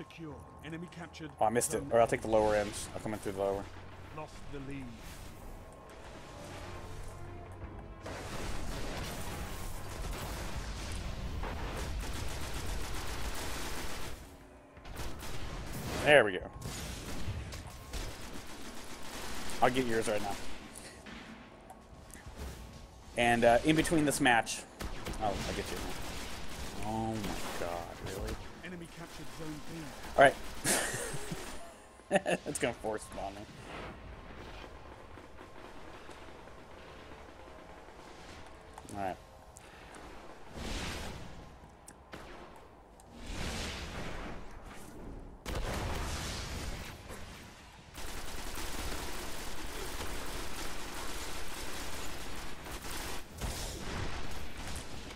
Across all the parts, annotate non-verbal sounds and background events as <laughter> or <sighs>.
secure. Enemy captured. Oh, I missed it. Or I'll take the lower ends. I'll come in through the lower. Lost the lead. There we go. I'll get yours right now. And uh, in between this match, oh, I'll get you. Oh my god, really? Enemy captured zone B. All right. <laughs> it's gonna force spawn me. All right.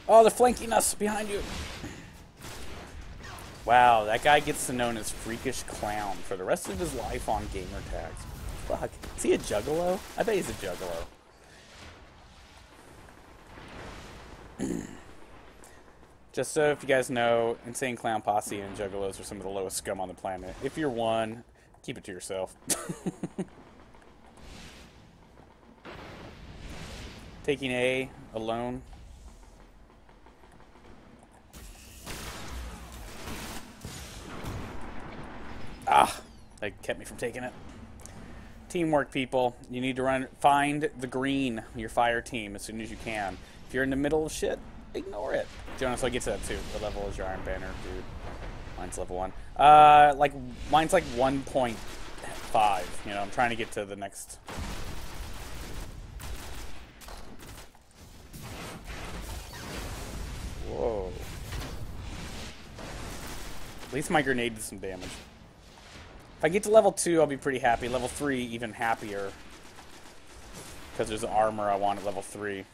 Oh, they're flanking us behind you. Wow, that guy gets to known as Freakish Clown for the rest of his life on gamer tags. Fuck. Is he a juggalo? I bet he's a juggalo. <clears throat> Just so if you guys know, Insane Clown Posse and Juggalos are some of the lowest scum on the planet. If you're one, keep it to yourself. <laughs> Taking A alone. Ah, that kept me from taking it. Teamwork, people. You need to run. Find the green, your fire team, as soon as you can. If you're in the middle of shit, ignore it. Jonas, I'll get to that too. What level is your Iron Banner, dude? Mine's level one. Uh, like mine's like 1.5. You know, I'm trying to get to the next. Whoa. At least my grenade did some damage. I get to level 2, I'll be pretty happy. Level 3, even happier. Because there's armor I want at level 3.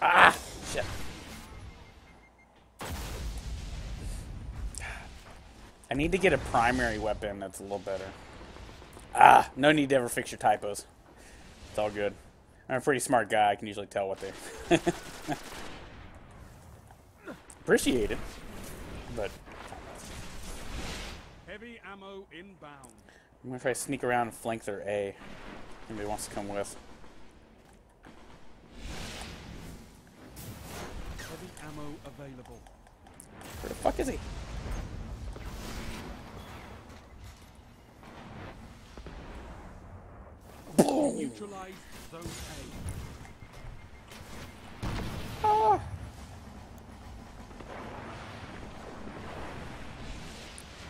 Ah! Shit. I need to get a primary weapon that's a little better. Ah! No need to ever fix your typos. It's all good. I'm a pretty smart guy. I can usually tell what they. <laughs> Appreciate it, but Heavy ammo inbound. I'm gonna try to sneak around and flank their A. Anybody wants to come with? Heavy ammo available. Where the fuck is he? Neutralize zone A. Ah.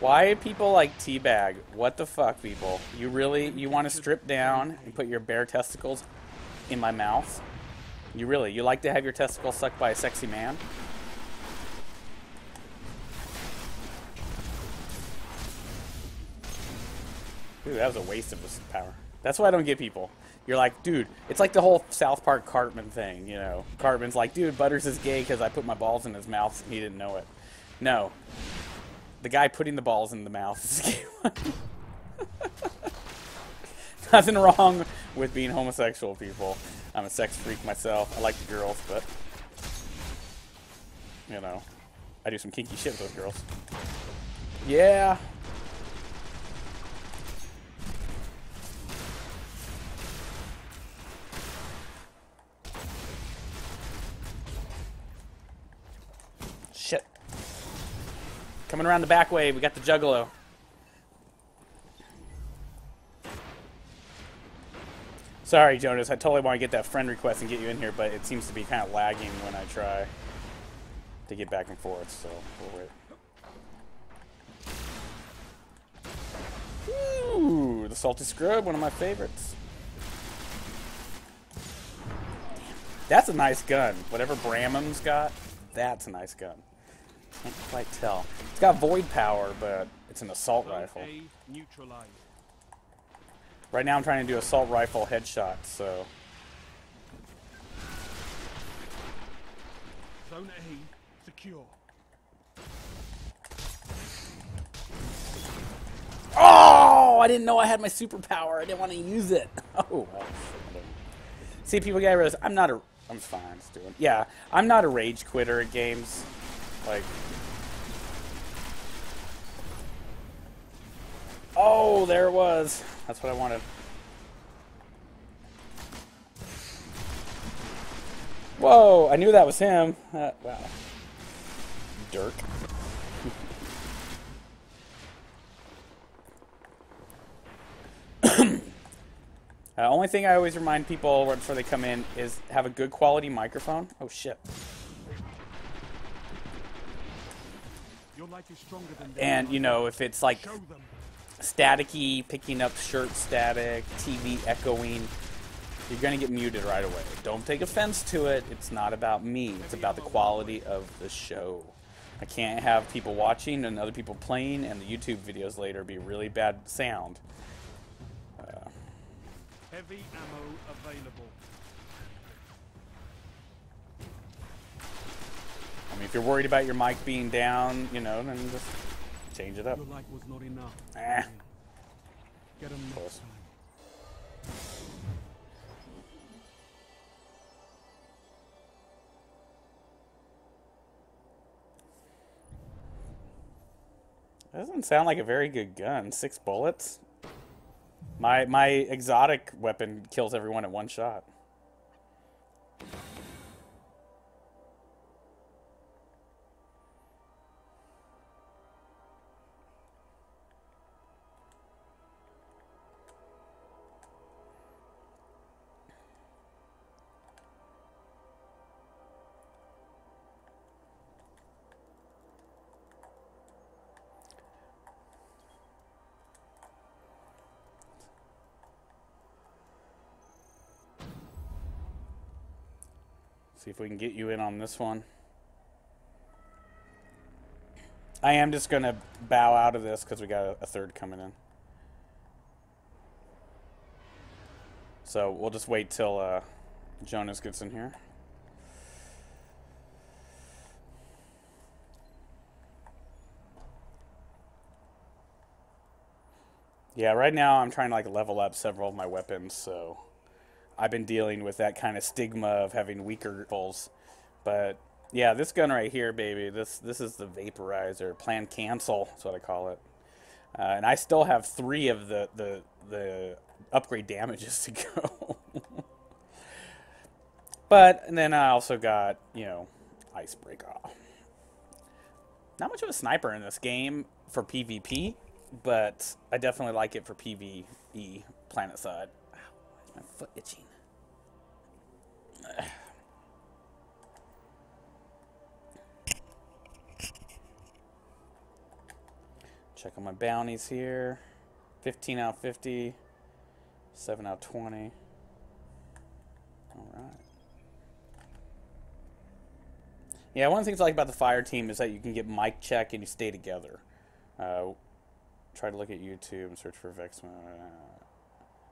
Why people like teabag? What the fuck, people? You really you want to strip down and put your bare testicles in my mouth? You really you like to have your testicles sucked by a sexy man? Dude, that was a waste of this power. That's why I don't get people. You're like, dude, it's like the whole South Park Cartman thing, you know. Cartman's like, dude, Butters is gay because I put my balls in his mouth and he didn't know it. No. The guy putting the balls in the mouth is gay. <laughs> Nothing wrong with being homosexual, people. I'm a sex freak myself. I like the girls, but, you know, I do some kinky shit with those girls. Yeah, Shit. Coming around the back way, we got the Juggalo. Sorry, Jonas. I totally want to get that friend request and get you in here, but it seems to be kind of lagging when I try to get back and forth, so we'll wait. Ooh, the Salty Scrub, one of my favorites. That's a nice gun. Whatever Bramham's got, that's a nice gun. Can't quite tell. It's got void power, but it's an assault rifle. Neutralized. Right now I'm trying to do assault rifle headshots, so... Zone A secure. Oh! I didn't know I had my superpower. I didn't want to use it. <laughs> Oh, well. See, people get realize I'm not a. I'm fine. Just doing. Yeah, I'm not a rage quitter at games. Like. Oh, there it was. That's what I wanted. Whoa! I knew that was him. Uh, wow. Dirk. <coughs> Uh, only thing I always remind people before they come in is have a good quality microphone. Oh shit. Your light is stronger than And you know if it's like staticky, picking up shirt static, TV echoing, you're gonna get muted right away. Don't take offense to it. It's not about me. It's about the quality of the show. I can't have people watching and other people playing, and the YouTube videos later be really bad sound. Uh, Heavy ammo available. I mean, if you're worried about your mic being down, you know, then just change it up. Your light was not enough. Eh. Get Close. next time. That doesn't sound like a very good gun. Six bullets. My my exotic weapon kills everyone at one shot. See if we can get you in on this one. I am just gonna bow out of this because we got a, a third coming in. So we'll just wait till uh, Jonas gets in here. Yeah, right now I'm trying to like level up several of my weapons, so I've been dealing with that kind of stigma of having weaker pulls. But yeah, this gun right here, baby, this this is the vaporizer. Plan cancel, that's what I call it. Uh, and I still have three of the the the upgrade damages <laughs> to go. but and then I also got you know icebreaker. Not much of a sniper in this game for PvP, but I definitely like it for PvE planet side. My foot itching? <sighs> Check on my bounties here. 15 out of 50. 7 out of 20. Alright. Yeah, one of the things I like about the fire team is that you can get mic check and you stay together. Uh, try to look at YouTube and search for Vex.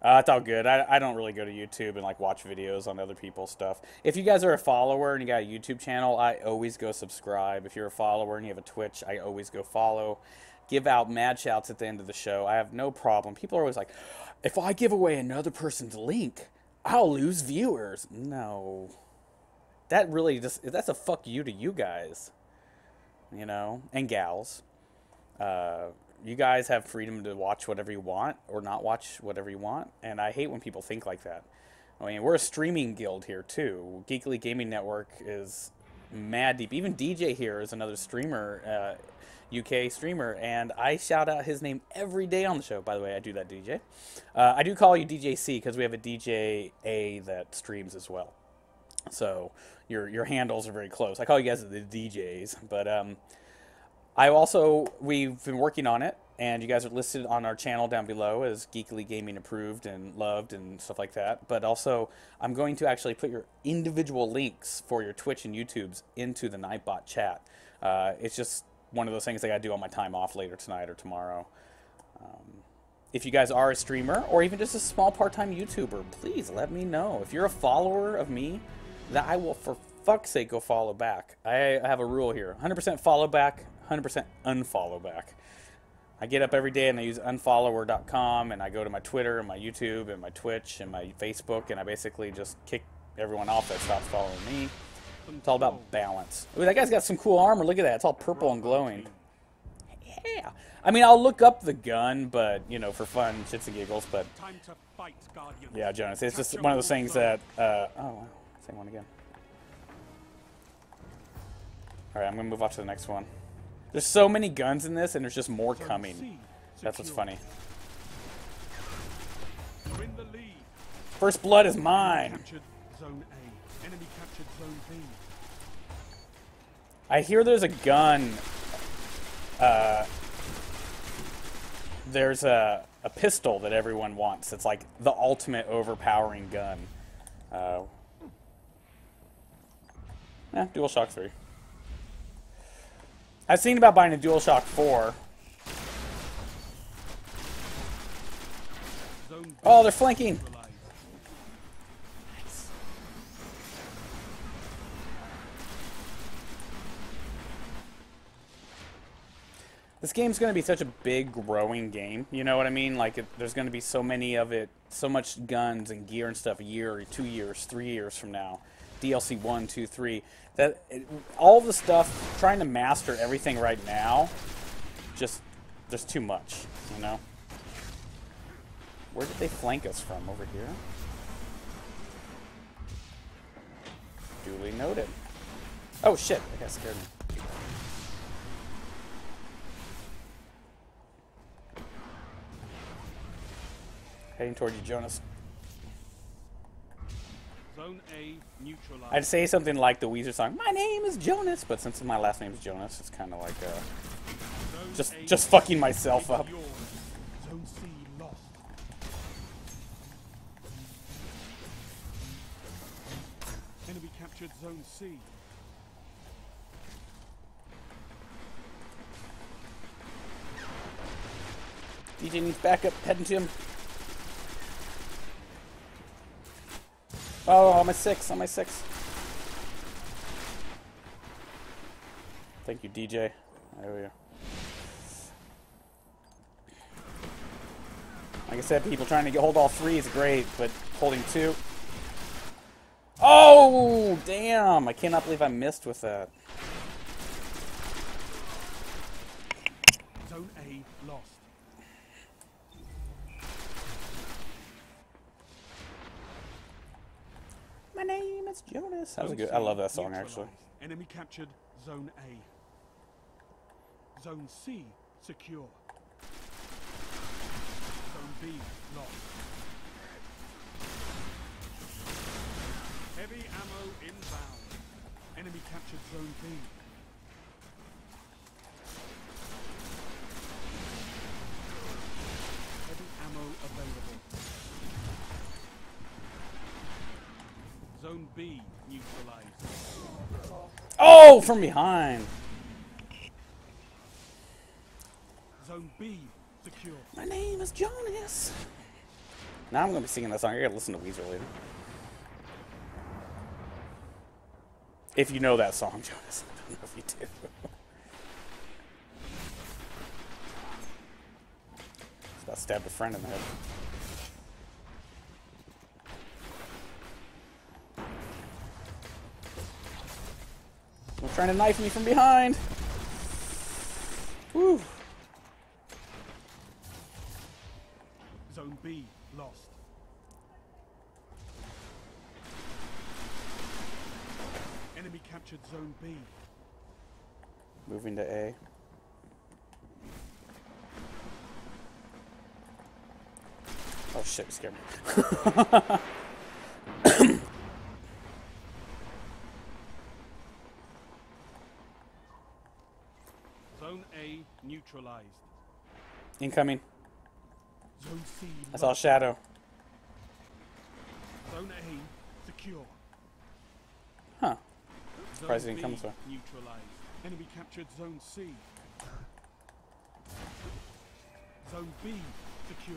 Uh, it's all good. I, I don't really go to YouTube and like watch videos on other people's stuff. If you guys are a follower and you got a YouTube channel, I always go subscribe. If you're a follower and you have a Twitch, I always go follow. Give out mad shouts at the end of the show. I have no problem. People are always like, if I give away another person's link, I'll lose viewers. No. That really just, that's a fuck you to you guys. You know, and gals. Uh, you guys have freedom to watch whatever you want or not watch whatever you want, and I hate when people think like that. I mean, we're a streaming guild here too. Geekly Gaming Network is mad deep. Even DJ here is another streamer, uh, UK streamer, and I shout out his name every day on the show. By the way, I do that, DJ. Uh, I do call you DJ C because we have a DJ A that streams as well. So your your handles are very close. I call you guys the DJs, but um, I also we've been working on it, and you guys are listed on our channel down below as Geekly Gaming approved and loved and stuff like that. But also, I'm going to actually put your individual links for your Twitch and YouTubes into the Nightbot chat. Uh, it's just one of those things I got to do on my time off later tonight or tomorrow. Um, if you guys are a streamer or even just a small part-time YouTuber, please let me know. If you're a follower of me, that I will for fuck's sake go follow back. I have a rule here: 100% follow back, 100% unfollow back. I get up every day and I use unfollower.com and I go to my Twitter and my YouTube and my Twitch and my Facebook and I basically just kick everyone off that stops following me. It's all about balance. Ooh, that guy's got some cool armor. Look at that. It's all purple and glowing. Yeah. I mean, I'll look up the gun, but, you know, for fun, shits and giggles, but Time to fight, yeah, Jonas, it's just one of those things that, uh, oh, wow, same one again. Alright, I'm gonna move on to the next one. There's so many guns in this, and there's just more coming. That's what's funny. You're in the lead. First blood is mine. Captured zone A. Enemy captured zone B. I hear there's a gun. Uh, there's a, a pistol that everyone wants. It's like the ultimate overpowering gun. Uh, eh, DualShock 3. I've seen about buying a DualShock 4. Oh, they're flanking. This game's going to be such a big, growing game. You know what I mean? Like, it, there's going to be so many of it, so much guns and gear and stuff a year, two years, three years from now. DLC 1, 2, 3. That, it, all the stuff, trying to master everything right now, just, there's too much, you know? Where did they flank us from? Over here? Duly noted. Oh, shit. That guy scared me. Heading toward you, Jonas. Zone A neutralized. I'd say something like the Weezer song, "My name is Jonas," but since my last name is Jonas, it's kind of like uh, Zone just A just fucking myself up. Zone C lost. Enemy captured zone C. DJ needs backup. Heading to him. Oh, on my six, on my six. Thank you, DJ. There we go. Like I said, people trying to get hold all three is great, but holding two. Oh, damn! I cannot believe I missed with that. Zone A lost. My name Jonas. That was a good. I love that song actually. Enemy captured zone A. Zone C secure. Zone B lost. Heavy ammo inbound. Enemy captured zone B. Heavy ammo available. Zone B neutralized. Oh, from behind. Zone B secure. My name is Jonas. Now I'm gonna be singing that song. I gotta listen to Weezer later. If you know that song, <laughs> Jonas. I don't know if you do. Just about stabbed a friend in the head. Trying to knife me from behind. Woo. Zone B lost. Enemy captured Zone B. Moving to A. Oh shit, scared me. <laughs> Zone A neutralized. Incoming. Zone C I saw a shadow. Zone A secure. Huh. Surprised it didn't come neutralized. Enemy captured Zone C. Zone B secure.